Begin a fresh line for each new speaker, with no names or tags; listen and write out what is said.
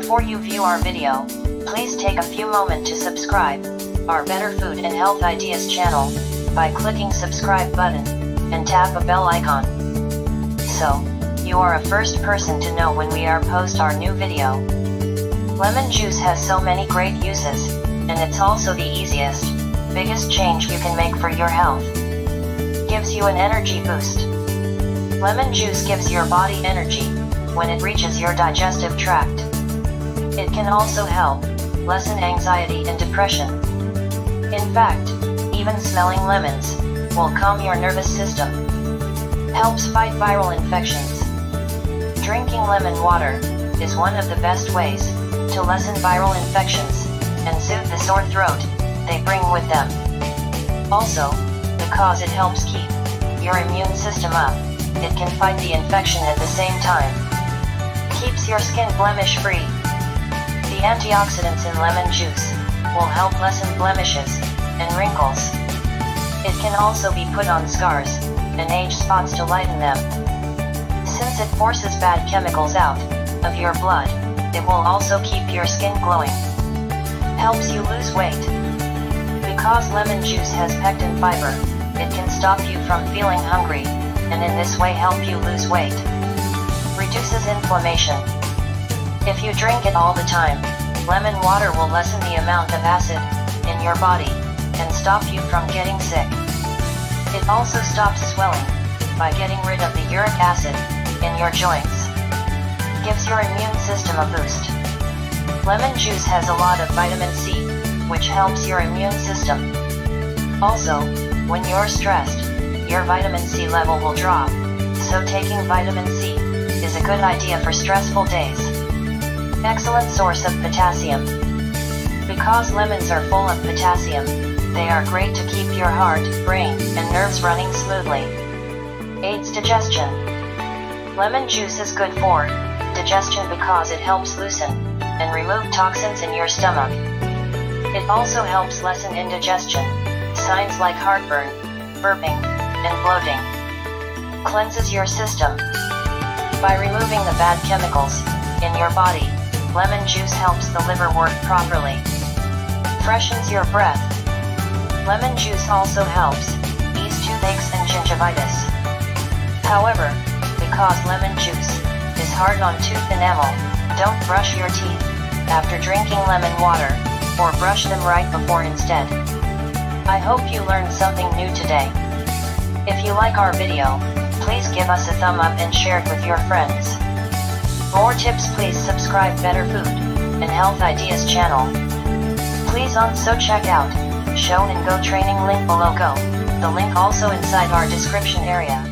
Before you view our video, please take a few moment to subscribe our Better Food and Health Ideas channel by clicking subscribe button and tap a bell icon. So, you are a first person to know when we are post our new video. Lemon juice has so many great uses, and it's also the easiest, biggest change you can make for your health. Gives you an energy boost. Lemon juice gives your body energy when it reaches your digestive tract. It can also help lessen anxiety and depression. In fact, even smelling lemons will calm your nervous system. Helps fight viral infections. Drinking lemon water is one of the best ways to lessen viral infections and soothe the sore throat they bring with them. Also, because it helps keep your immune system up, it can fight the infection at the same time. Keeps your skin blemish free. The antioxidants in lemon juice will help lessen blemishes and wrinkles. It can also be put on scars and age spots to lighten them. Since it forces bad chemicals out of your blood, it will also keep your skin glowing. Helps you lose weight. Because lemon juice has pectin fiber, it can stop you from feeling hungry, and in this way help you lose weight. Reduces inflammation. If you drink it all the time, lemon water will lessen the amount of acid in your body and stop you from getting sick. It also stops swelling by getting rid of the uric acid in your joints. Gives your immune system a boost. Lemon juice has a lot of vitamin C, which helps your immune system. Also, when you're stressed, your vitamin C level will drop, so taking vitamin C is a good idea for stressful days. Excellent source of potassium. Because lemons are full of potassium, they are great to keep your heart, brain, and nerves running smoothly. Aids digestion. Lemon juice is good for digestion because it helps loosen and remove toxins in your stomach. It also helps lessen indigestion, signs like heartburn, burping, and bloating. Cleanses your system. By removing the bad chemicals in your body, lemon juice helps the liver work properly. Freshens your breath. Lemon juice also helps ease toothaches and gingivitis. However, because lemon juice is hard on tooth enamel, don't brush your teeth after drinking lemon water, or brush them right before instead. I hope you learned something new today. If you like our video, please give us a thumb up and share it with your friends. More tips please subscribe Better Food and Health Ideas channel. Please also check out Show and Go training link below go, the link also inside our description area.